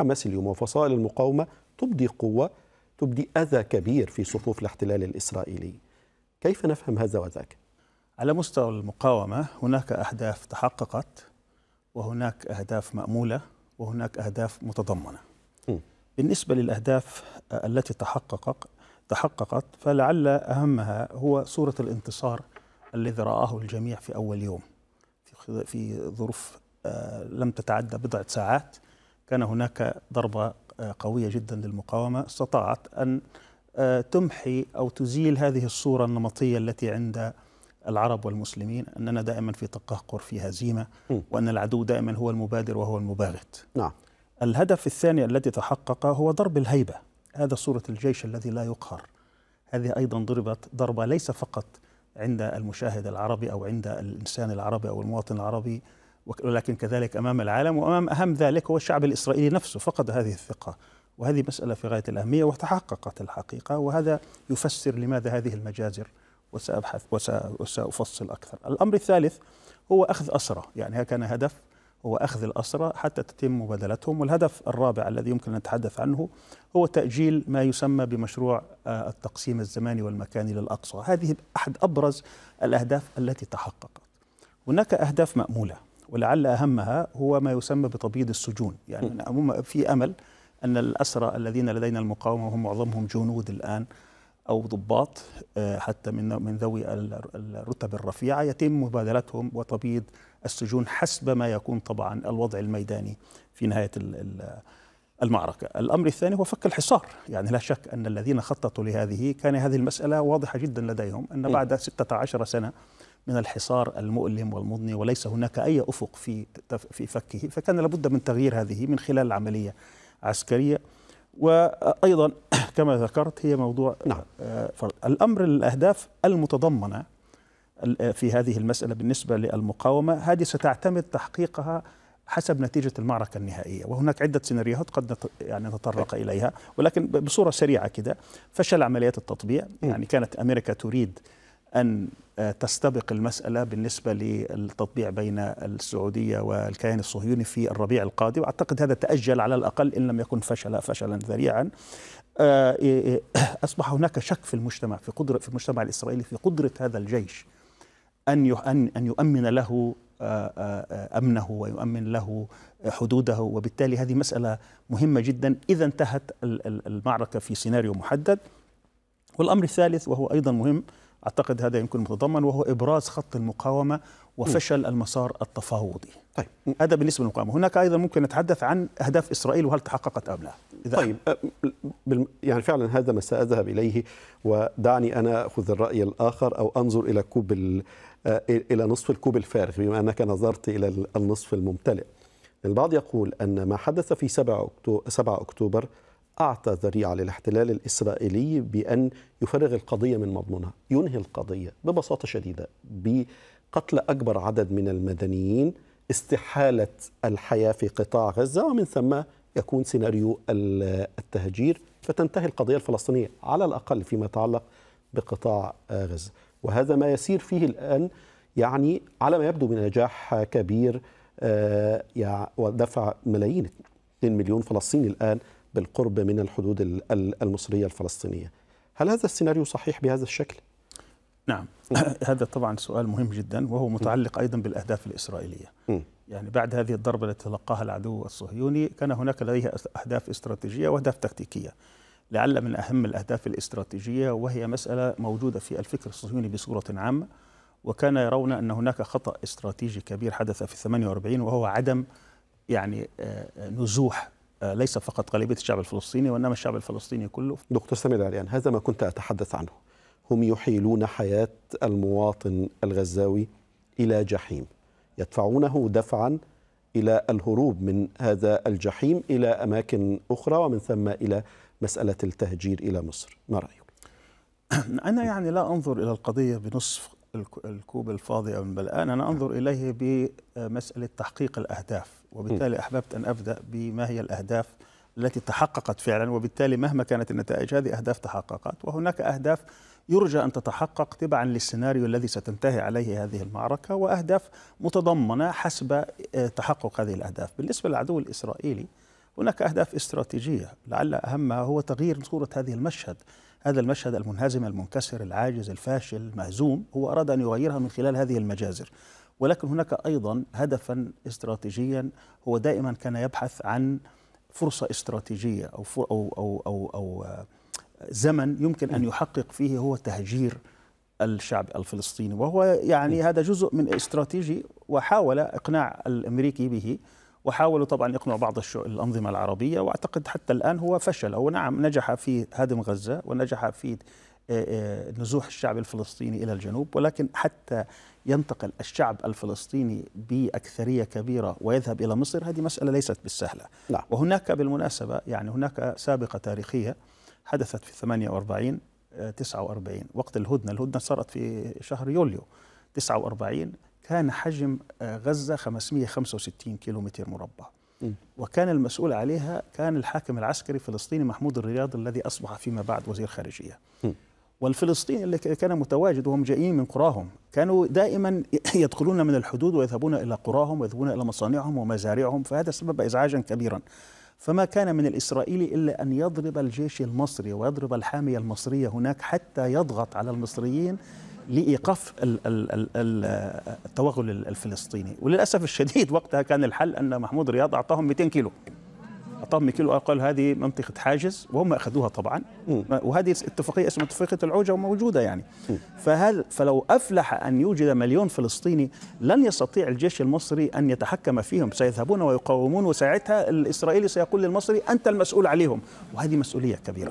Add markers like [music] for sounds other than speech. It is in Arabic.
حماس اليوم وفصائل المقاومة تبدي قوة تبدي أذى كبير في صفوف الاحتلال الإسرائيلي كيف نفهم هذا وذاك؟ على مستوى المقاومة هناك أهداف تحققت وهناك أهداف مأمولة وهناك أهداف متضمنة م. بالنسبة للأهداف التي تحقق تحققت فلعل أهمها هو صورة الانتصار الذي رآه الجميع في أول يوم في في ظروف لم تتعدى بضعة ساعات كان هناك ضربة قوية جدا للمقاومة. استطاعت أن تمحي أو تزيل هذه الصورة النمطية التي عند العرب والمسلمين أننا دائما في تقهقر في هزيمة وأن العدو دائما هو المبادر وهو المباغت. نعم. الهدف الثاني الذي تحقق هو ضرب الهيبة. هذا صورة الجيش الذي لا يقهر. هذه أيضا ضربت ضربة ليس فقط عند المشاهد العربي أو عند الإنسان العربي أو المواطن العربي ولكن كذلك أمام العالم وأمام أهم ذلك هو الشعب الإسرائيلي نفسه فقد هذه الثقة. وهذه مسألة في غاية الأهمية وتحققت الحقيقة وهذا يفسر لماذا هذه المجازر وسأبحث وسأفصل أكثر. الأمر الثالث هو أخذ أسرى يعني كان هدف هو أخذ الأسرى حتى تتم مبادلتهم والهدف الرابع الذي يمكن أن نتحدث عنه هو تأجيل ما يسمى بمشروع التقسيم الزماني والمكاني للأقصى. هذه أحد أبرز الأهداف التي تحققت. هناك أهداف مأمولة. ولعل أهمها هو ما يسمى بتبييض السجون. يعني في أمل أن الأسرى الذين لدينا المقاومة وهم معظمهم جنود الآن أو ضباط حتى من من ذوي الرتب الرفيعة يتم مبادلتهم وتبييض السجون حسب ما يكون طبعا الوضع الميداني في نهاية المعركة. الأمر الثاني هو فك الحصار. يعني لا شك أن الذين خططوا لهذه كان هذه المسألة واضحة جدا لديهم أن بعد 16 سنة من الحصار المؤلم والمضني وليس هناك أي أفق في في فكه فكان لابد من تغيير هذه من خلال العملية عسكرية وأيضا [clears throat] كما ذكرت هي موضوع نعم. الأمر الأهداف المتضمنة في هذه المسألة بالنسبة للمقاومة هذه ستعتمد تحقيقها حسب نتيجة المعركة النهائية. وهناك عدة سيناريوهات قد يعني نتطرق إليها ولكن بصورة سريعة كده فشل عمليات التطبيع. يعني كانت أمريكا تريد أن تستبق المسألة بالنسبة للتطبيع بين السعودية والكيان الصهيوني في الربيع القادم. واعتقد هذا تأجل على الأقل إن لم يكن فشل فشلا ذريعا. [clears throat] أصبح هناك شك في المجتمع في قدرة في المجتمع الإسرائيلي في قدرة هذا الجيش أن أن يؤمن له أمنه ويؤمن له حدوده. وبالتالي هذه مسألة مهمة جدا. إذا انتهت المعركة في سيناريو محدد. والأمر الثالث وهو أيضا مهم أعتقد هذا يمكن متضمن وهو إبراز خط المقاومة وفشل المسار التفاوضي. طيب هذا بالنسبة للمقاومة، هناك أيضا ممكن نتحدث عن أهداف إسرائيل وهل تحققت أم لا. إذا طيب يعني فعلا هذا ما سأذهب إليه ودعني أنا آخذ الرأي الآخر أو أنظر إلى كوب إلى نصف الكوب الفارغ بما أنك نظرت إلى النصف الممتلئ. البعض يقول أن ما حدث في 7 7 أكتوبر أعطى ذريعة للاحتلال الإسرائيلي بأن يفرغ القضية من مضمونها ينهي القضية ببساطة شديدة بقتل أكبر عدد من المدنيين استحالة الحياة في قطاع غزة ومن ثم يكون سيناريو التهجير فتنتهي القضية الفلسطينية على الأقل فيما يتعلق بقطاع غزة. وهذا ما يسير فيه الآن يعني على ما يبدو بنجاح كبير ودفع ملايين 2 مليون فلسطيني الآن بالقرب من الحدود المصرية الفلسطينية. هل هذا السيناريو صحيح بهذا الشكل؟ نعم [clears throat] هذا طبعا سؤال مهم جدا وهو متعلق أيضا بالأهداف الإسرائيلية. يعني بعد هذه الضربة التي تلقاها العدو الصهيوني كان هناك لديه أهداف استراتيجية وأهداف تكتيكية. لعل من أهم الأهداف الاستراتيجية وهي مسألة موجودة في الفكر الصهيوني بصورة عامة وكان يرون أن هناك خطأ استراتيجي كبير حدث في 48 وهو عدم يعني نزوح ليس فقط غالبيه الشعب الفلسطيني وإنما الشعب الفلسطيني كله. دكتور سامي العريان هذا ما كنت أتحدث عنه. هم يحيلون حياة المواطن الغزاوي إلى جحيم. يدفعونه دفعا إلى الهروب من هذا الجحيم إلى أماكن أخرى ومن ثم إلى مسألة التهجير إلى مصر. ما رأيك؟ [clears throat] أنا يعني لا أنظر إلى القضية بنصف الكوب الفاضي أو الملآن أنا أنظر إليه بمسألة تحقيق الأهداف وبالتالي أحببت أن أبدأ بما هي الأهداف التي تحققت فعلا وبالتالي مهما كانت النتائج هذه أهداف تحققت وهناك أهداف يرجى أن تتحقق تبعا للسيناريو الذي ستنتهي عليه هذه المعركة وأهداف متضمنة حسب تحقق هذه الأهداف. بالنسبة للعدو الإسرائيلي هناك أهداف استراتيجية لعل أهمها هو تغيير صورة هذه المشهد. هذا المشهد المنهزم المنكسر العاجز الفاشل المهزوم هو أراد أن يغيرها من خلال هذه المجازر. ولكن هناك أيضا هدفا استراتيجيا هو دائما كان يبحث عن فرصة استراتيجية أو, أو, أو, أو, أو زمن يمكن أن يحقق فيه هو تهجير الشعب الفلسطيني. وهو يعني هذا جزء من استراتيجي وحاول إقناع الأمريكي به. وحاولوا طبعا يقنعوا بعض الأنظمة العربية وأعتقد حتى الآن هو فشل. هو نعم نجح في هدم غزة ونجح في نزوح الشعب الفلسطيني إلى الجنوب ولكن حتى ينتقل الشعب الفلسطيني بأكثرية كبيرة ويذهب إلى مصر هذه مسألة ليست بالسهلة. نعم. وهناك بالمناسبة يعني هناك سابقة تاريخية حدثت في 48 49 وقت الهدنة. الهدنة صارت في شهر يوليو 49 كان حجم غزة 565 كيلومتر مربع. وكان المسؤول عليها كان الحاكم العسكري الفلسطيني محمود الرياض الذي أصبح فيما بعد وزير خارجية. والفلسطيني اللي كان متواجد وهم جايين من قراهم كانوا دائما [coughs] يدخلون من الحدود ويذهبون إلى قراهم ويذهبون إلى مصانعهم ومزارعهم فهذا سبب إزعاجا كبيرا. فما كان من الإسرائيلي إلا أن يضرب الجيش المصري ويضرب الحامية المصرية هناك حتى يضغط على المصريين لإيقاف التوغل الفلسطيني. وللأسف الشديد [laughs] وقتها كان الحل أن محمود رياض أعطاهم 200 كيلو. أعطاهم 200 كيلو. قال هذه منطقة حاجز وهم أخذوها طبعا. وهذه اتفاقية اسمها اتفاقية العوجة وموجودة يعني. فهل فلو أفلح أن يوجد مليون فلسطيني لن يستطيع الجيش المصري أن يتحكم فيهم. سيذهبون ويقاومون وساعتها الإسرائيلي سيقول للمصري أنت المسؤول عليهم. وهذه مسؤولية كبيرة.